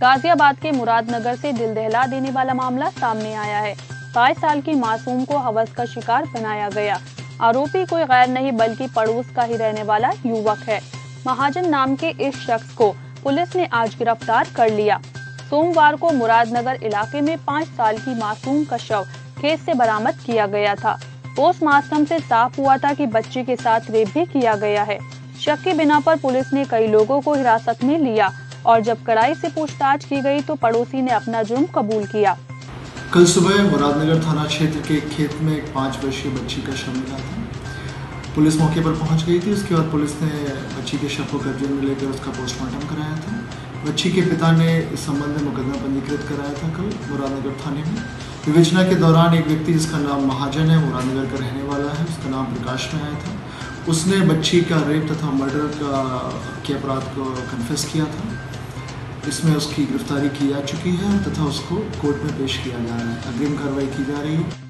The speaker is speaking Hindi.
गाजियाबाद के मुरादनगर से दिल दहला देने वाला मामला सामने आया है। बाईस साल की मासूम को हवस का शिकार बनाया गया। आरोपी कोई गैर नहीं, बल्कि पड़ोस का ही रहने वाला युवक है। महाजन नाम के इस शख्स को पुलिस ने आज गिरफ़्तार कर लिया। सोमवार को मुरादनगर इलाके में पाँच साल की मासूम का शव खेत से बरामद किया गया था। पोस्टमार्टम से साफ़ हुआ था कि बच्चे के साथ रेप भी किया गया है। शक के बिना पर पुलिस ने कई लोगों को हिरासत में लिया। और जब कड़ाई से पूछताछ की गई तो पड़ोसी ने अपना जुर्म कबूल किया। कल सुबह मुरादनगर थाना क्षेत्र के खेत में एक पाँच वर्षीय बच्ची का शव मिला था। पुलिस मौके पर पहुँच गई थी, उसके बाद पुलिस ने बच्ची के शव को कब्जे में लेकर उसका पोस्टमार्टम कराया था। बच्ची के पिता ने इस संबंध में मुकदमा पंजीकृत कराया था कल मुरादनगर थाने में। विवेचना के दौरान एक व्यक्ति जिसका नाम महाजन है, मुरादनगर का रहने वाला है, उसका नाम प्रकाश में आया था। उसने बच्ची का रेप तथा मर्डर का के अपराध को कन्फेस किया था। इसमें उसकी गिरफ्तारी की जा चुकी है तथा उसको कोर्ट में पेश किया जा रहा है। अग्रिम कार्रवाई की जा रही है।